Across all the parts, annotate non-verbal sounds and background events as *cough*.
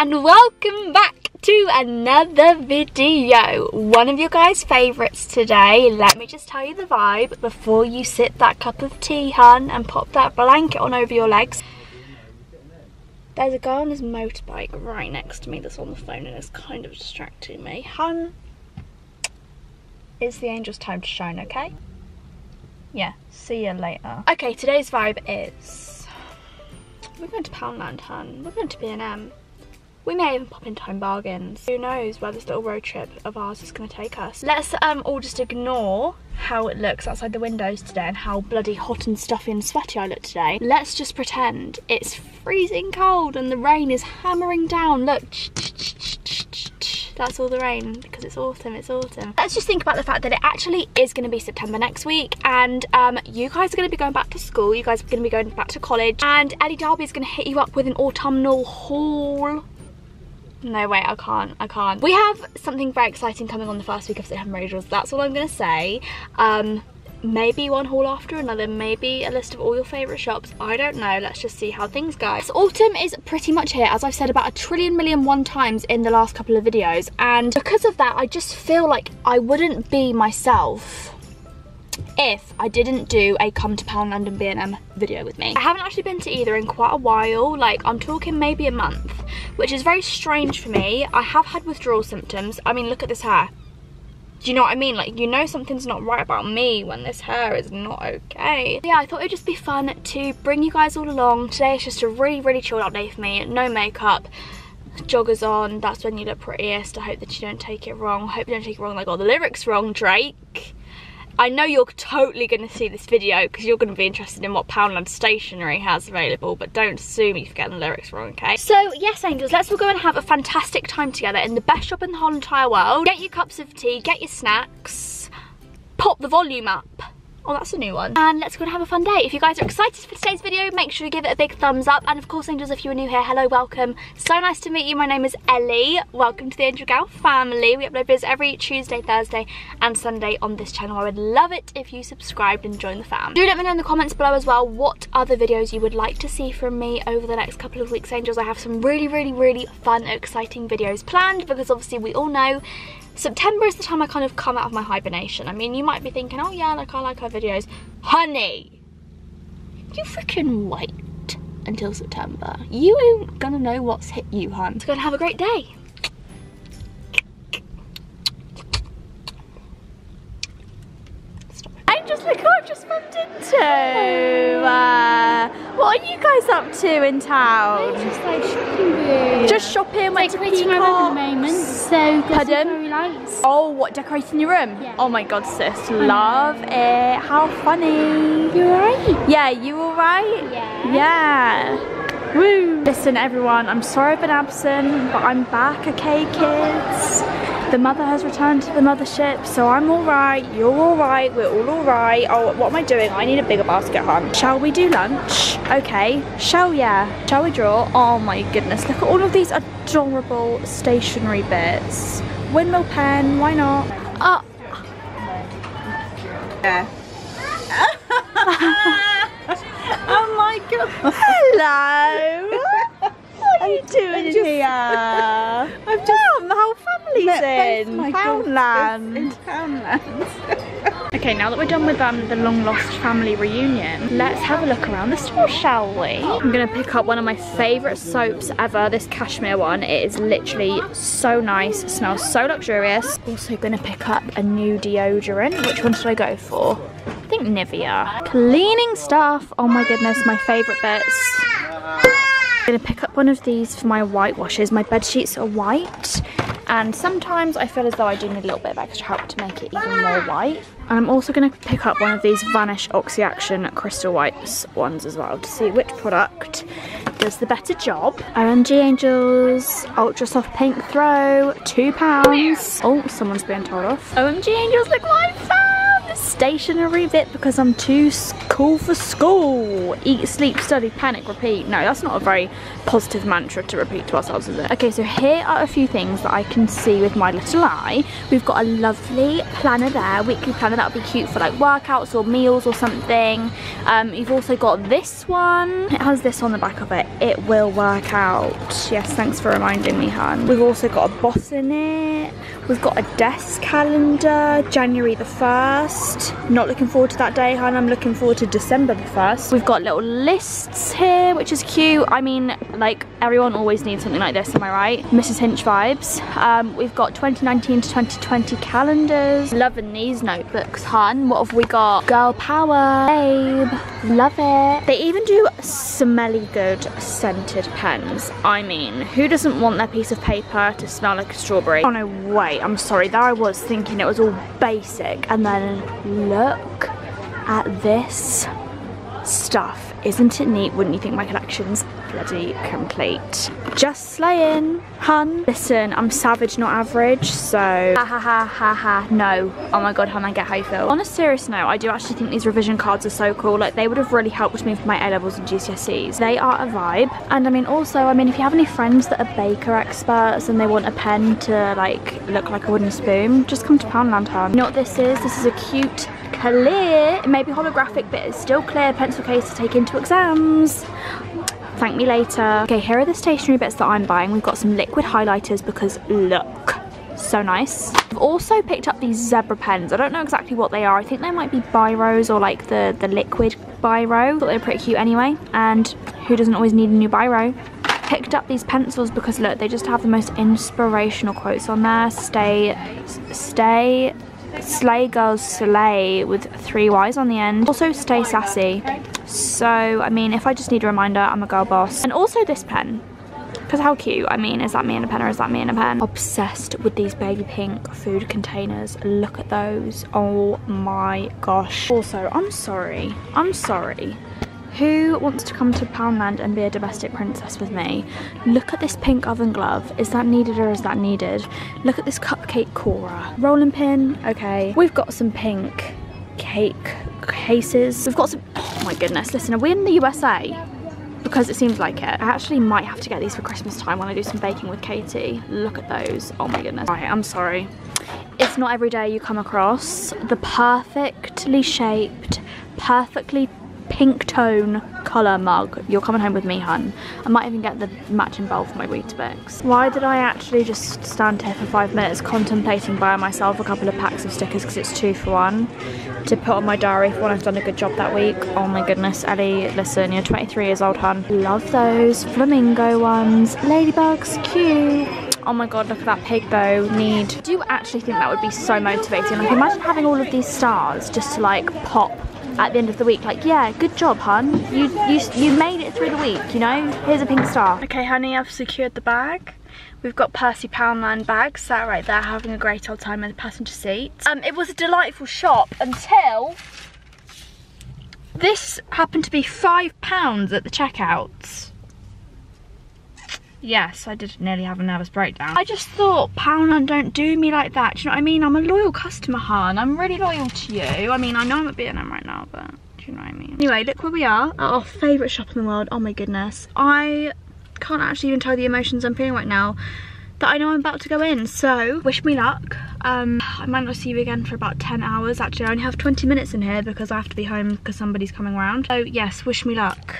and welcome back to another video. One of your guys' favourites today. Let me just tell you the vibe before you sip that cup of tea, hun, and pop that blanket on over your legs. There's a guy on his motorbike right next to me that's on the phone and it's kind of distracting me. Hun, it's the angel's time to shine, okay? Yeah, see you later. Okay, today's vibe is... We're going to Poundland, hun. We're going to B&M. We may even pop into Home Bargains. Who knows where this little road trip of ours is going to take us. Let's um, all just ignore how it looks outside the windows today and how bloody hot and stuffy and sweaty I look today. Let's just pretend it's freezing cold and the rain is hammering down. Look, that's all the rain because it's autumn, it's autumn. Let's just think about the fact that it actually is going to be September next week and um, you guys are going to be going back to school, you guys are going to be going back to college and Ellie Darby is going to hit you up with an autumnal haul no wait I can't I can't. We have something very exciting coming on the first week of September Angels that's all I'm gonna say. Um maybe one haul after another maybe a list of all your favorite shops i don't know let's just see how things go. So autumn is pretty much here as i've said about a trillion million one times in the last couple of videos and because of that i just feel like i wouldn't be myself if I didn't do a come to Poundland and B&M video with me. I haven't actually been to either in quite a while, like I'm talking maybe a month, which is very strange for me. I have had withdrawal symptoms. I mean, look at this hair. Do you know what I mean? Like, you know something's not right about me when this hair is not okay. Yeah, I thought it'd just be fun to bring you guys all along. Today is just a really, really chilled out day for me. No makeup joggers on that's when you look prettiest i hope that you don't take it wrong I hope you don't take it wrong like all the lyrics wrong drake I know you're totally going to see this video because you're going to be interested in what Poundland stationery has available, but don't assume you've getting the lyrics wrong, okay? So, yes, angels, let's all go and have a fantastic time together in the best shop in the whole entire world. Get your cups of tea, get your snacks, pop the volume up. Oh, that's a new one. And let's go and have a fun day. If you guys are excited for today's video, make sure you give it a big thumbs up. And of course, angels, if you are new here, hello, welcome. So nice to meet you. My name is Ellie. Welcome to the Angel Gal family. We upload videos every Tuesday, Thursday, and Sunday on this channel. I would love it if you subscribed and joined the fam. Do let me know in the comments below as well what other videos you would like to see from me over the next couple of weeks, angels. I have some really, really, really fun, exciting videos planned because obviously we all know September is the time I kind of come out of my hibernation. I mean, you might be thinking, oh yeah, like I like her videos. Honey, you freaking wait until September. You ain't gonna know what's hit you, hun. It's gonna have a great day. I just look who I've just bumped into. Uh, what are you guys up to in town? Just like shopping. Just shopping, went to my room at the moment, so got some Pardon? fairy lights. Oh, what, decorating your room? Yeah. Oh my god, sis, love it. How funny. You alright? Yeah, you alright? Yeah. Yeah. Woo. Listen, everyone, I'm sorry I've been absent, but I'm back, okay, kids? The mother has returned to the mothership, so I'm alright, you're alright, we're all alright. Oh, what am I doing? I need a bigger basket, hun. Shall we do lunch? Okay. Shall, yeah. Shall we draw? Oh my goodness, look at all of these adorable stationery bits. Windmill pen, why not? Oh, Yeah. *laughs* Oh my god. hello. *laughs* What are you doing just- here? I've just Mum, the whole family's met both in Poundland. In Poundland. *laughs* Okay, now that we're done with um, the long lost family reunion, let's have a look around the store, shall we? I'm gonna pick up one of my favorite soaps ever, this cashmere one. It is literally so nice, smells so luxurious. Also gonna pick up a new deodorant. Which one should I go for? I think Nivea. Cleaning stuff, oh my goodness, my favorite bits. I'm gonna pick up one of these for my white washes. My bed sheets are white and sometimes I feel as though I do need a little bit of extra help to make it even more white. And I'm also gonna pick up one of these Vanish Oxy Action Crystal Whites ones as well to see which product does the better job. OMG Angels Ultra Soft Pink Throw, two pounds. Oh, someone's being told off. OMG Angels, look! This stationary bit because I'm too cool for school. Eat, sleep, study, panic, repeat. No, that's not a very positive mantra to repeat to ourselves, is it? Okay, so here are a few things that I can see with my little eye. We've got a lovely planner there, weekly planner that would be cute for like workouts or meals or something. Um, you've also got this one. It has this on the back of it. It will work out. Yes, thanks for reminding me, hun. We've also got a boss in it. We've got a desk calendar, January the 1st. Not looking forward to that day, hun. I'm looking forward to December the 1st. We've got little lists here, which is cute. I mean, like, everyone always needs something like this, am I right? Mrs. Hinch vibes. Um, we've got 2019 to 2020 calendars. Loving these notebooks, hun. What have we got? Girl power. Babe. Love it. They even do smelly good scented pens. I mean, who doesn't want their piece of paper to smell like a strawberry? Oh no, wait, I'm sorry. There I was thinking it was all basic. And then look at this stuff. Isn't it neat? Wouldn't you think my collection's bloody complete? Just slaying, hun. Listen, I'm savage, not average, so ha ha ha ha ha, no. Oh my god, hun, I get how you feel. On a serious note, I do actually think these revision cards are so cool. Like, they would have really helped me for my A-levels and GCSEs. They are a vibe. And I mean, also, I mean, if you have any friends that are baker experts and they want a pen to, like, look like a wooden spoon, just come to Poundland, hun. You know what this is? This is a cute clear, it may be holographic, but it's still clear pencil case to take into exams. Thank me later. Okay, here are the stationery bits that I'm buying. We've got some liquid highlighters because look, so nice. I've also picked up these zebra pens. I don't know exactly what they are. I think they might be biros or like the, the liquid biro. Thought they were pretty cute anyway. And who doesn't always need a new biro? picked up these pencils because look they just have the most inspirational quotes on there stay stay slay girls slay with three y's on the end. Also stay sassy. So i mean if i just need a reminder i'm a girl boss. And also this pen. Because how cute. I mean is that me in a pen or is that me in a pen? Obsessed with these baby pink food containers. Look at those. Oh my gosh. Also i'm sorry. I'm sorry who wants to come to Poundland and be a domestic princess with me? Look at this pink oven glove. Is that needed or is that needed? Look at this cupcake corer. Rolling pin, okay. We've got some pink cake cases. We've got some, oh my goodness, listen, are we in the USA? Because it seems like it. I actually might have to get these for Christmas time when I do some baking with Katie. Look at those, oh my goodness. Right, I'm sorry. It's not every day you come across the perfectly shaped, perfectly pink tone colour mug. You're coming home with me, hun. I might even get the matching bowl for my Weetabix. Why did I actually just stand here for five minutes contemplating buying myself a couple of packs of stickers because it's two for one to put on my diary for when I've done a good job that week. Oh my goodness, Ellie, listen, you're 23 years old, hun. Love those flamingo ones. Ladybugs, cute. Oh my god, look at that pig though, need. do you actually think that would be so motivating. Like imagine having all of these stars just to like pop at the end of the week. Like yeah good job hun you you you made it through the week you know? Here's a pink star. Okay honey i've secured the bag. We've got Percy Poundland bags sat right there having a great old time in the passenger seat. Um, it was a delightful shop until this happened to be five pounds at the checkouts. Yes, I did nearly have a nervous breakdown. I just thought Poundland don't do me like that. Do you know what I mean? I'm a loyal customer, hon. I'm really loyal to you. I mean, I know I'm a B&M right now, but do you know what I mean? Anyway, look where we are at our favourite shop in the world. Oh my goodness. I can't actually even tell the emotions I'm feeling right now that I know I'm about to go in. So, wish me luck. Um, I might not see you again for about 10 hours. Actually, I only have 20 minutes in here because I have to be home because somebody's coming around. So, yes, wish me luck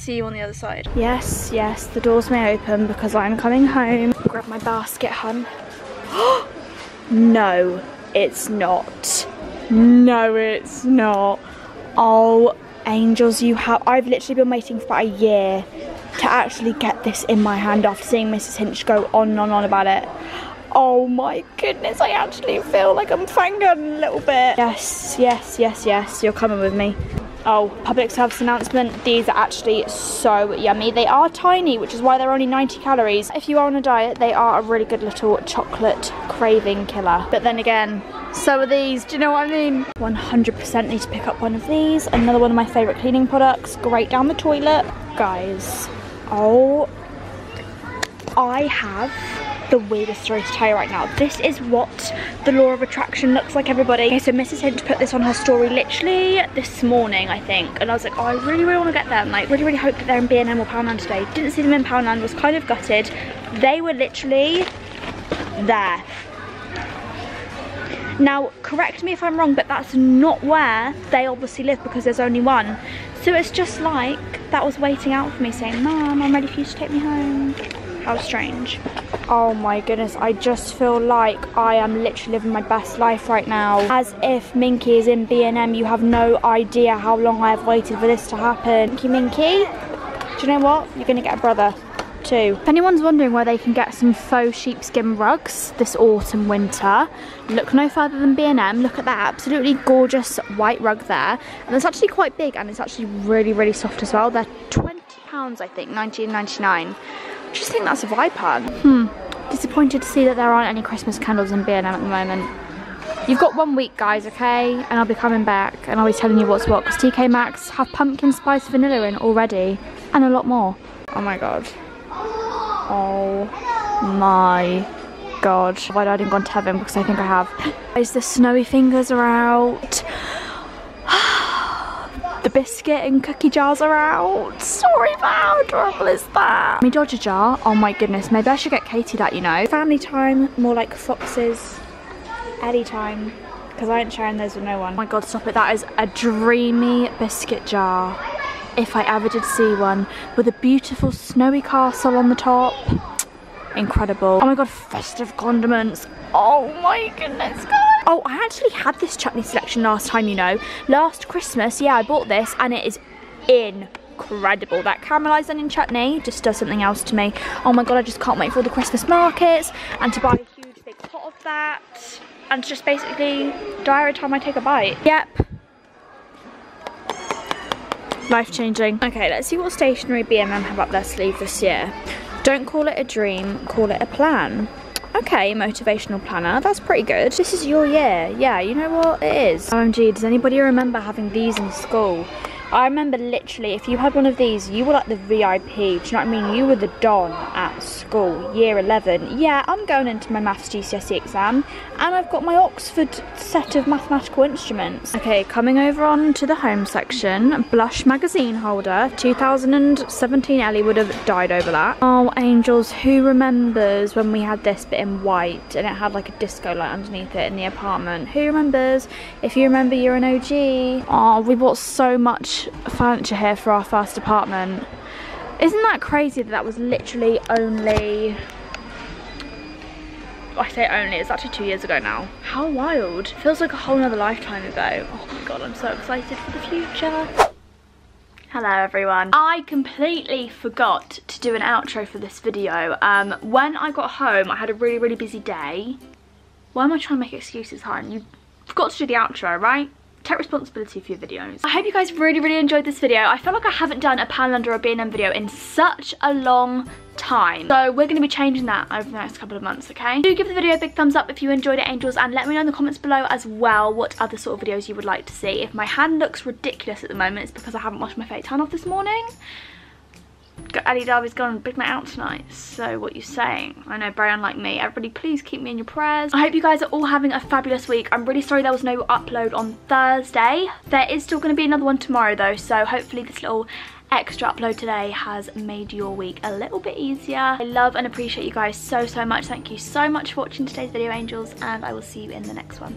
see you on the other side. Yes, yes, the doors may open because I'm coming home. Grab my basket, hun. *gasps* no, it's not. No, it's not. Oh, angels, you have. I've literally been waiting for a year to actually get this in my hand after seeing Mrs. Hinch go on and on, on about it. Oh my goodness, I actually feel like I'm fangirling a little bit. Yes, yes, yes, yes, you're coming with me. Oh, public service announcement. These are actually so yummy. They are tiny, which is why they're only 90 calories. If you are on a diet, they are a really good little chocolate craving killer. But then again, so are these. Do you know what I mean? 100% need to pick up one of these. Another one of my favourite cleaning products. Great down the toilet. Guys, oh, I have the weirdest story to tell you right now. This is what the law of attraction looks like, everybody. Okay, so Mrs. Hinch put this on her story literally this morning, I think. And I was like, oh, I really, really want to get them. Like, really, really hope that they're in B&M or Poundland today. Didn't see them in Poundland, was kind of gutted. They were literally there. Now, correct me if I'm wrong, but that's not where they obviously live because there's only one. So it's just like that was waiting out for me saying, Mom, I'm ready for you to take me home. How strange. Oh my goodness, I just feel like I am literally living my best life right now. As if Minky is in B&M, you have no idea how long I have waited for this to happen. Minky, Minky, do you know what? You're gonna get a brother too. If anyone's wondering where they can get some faux sheepskin rugs this autumn winter, look no further than B&M. Look at that absolutely gorgeous white rug there. And it's actually quite big and it's actually really, really soft as well. They're £20 I think, 19.99. I just think that's a vibe pack. Hmm. Disappointed to see that there aren't any Christmas candles in B&M at the moment. You've got one week, guys, okay? And I'll be coming back and I'll be telling you what's what. Because TK Maxx have pumpkin spice vanilla in already. And a lot more. Oh my god. Oh my god. Have I died and gone to heaven? Because I think I have. *gasps* Guys, the snowy fingers are out. The biscuit and cookie jars are out. Sorry, but how adorable is that? Jammie Dodger jar. Oh my goodness. Maybe I should get Katie that, you know. Family time, more like Fox's Eddie time. Because I ain't sharing those with no one. Oh my god, stop it. That is a dreamy biscuit jar. If I ever did see one. With a beautiful snowy castle on the top. Incredible. Oh my god, festive condiments. Oh my goodness. Oh, I actually had this chutney selection last time, you know. Last Christmas, yeah, I bought this and it is incredible. That caramelised onion chutney just does something else to me. Oh my god, I just can't wait for the Christmas markets and to buy a huge big pot of that and just basically die every time I take a bite. Yep. Life changing. Okay, let's see what stationery B&M have up their sleeve this year. Don't call it a dream, call it a plan. Okay, motivational planner, that's pretty good. This is your year. Yeah, you know what? It is. OMG, does anybody remember having these in school? I remember literally, if you had one of these, you were like the VIP. Do you know what I mean? You were the Don at school, year 11. Yeah, I'm going into my maths GCSE exam, and I've got my Oxford set of mathematical instruments. Okay, coming over on to the home section. Blush magazine holder, 2017 Ellie would have died over that. Oh, angels, who remembers when we had this bit in white, and it had like a disco light underneath it in the apartment? Who remembers? If you remember, you're an OG. Oh, we bought so much furniture here for our first apartment. Isn't that crazy that that was literally only... I say only, it's actually two years ago now. How wild. Feels like a whole nother lifetime ago. Oh my god, I'm so excited for the future. Hello everyone. I completely forgot to do an outro for this video. Um, when I got home, I had a really, really busy day. Why am I trying to make excuses, hon? You forgot to do the outro, right? Take responsibility for your videos. I hope you guys really, really enjoyed this video. I feel like I haven't done a Poundland or a B&M video in such a long time. So we're going to be changing that over the next couple of months, okay? Do give the video a big thumbs up if you enjoyed it, angels, and let me know in the comments below as well what other sort of videos you would like to see. If my hand looks ridiculous at the moment, it's because I haven't washed my fake tan off this morning. Ali Darby's gone big night out tonight. So what you saying? I know, very unlike me. Everybody please keep me in your prayers. I hope you guys are all having a fabulous week. I'm really sorry there was no upload on Thursday. There is still going to be another one tomorrow though. So hopefully this little extra upload today has made your week a little bit easier. I love and appreciate you guys so, so much. Thank you so much for watching today's video, angels. And I will see you in the next one.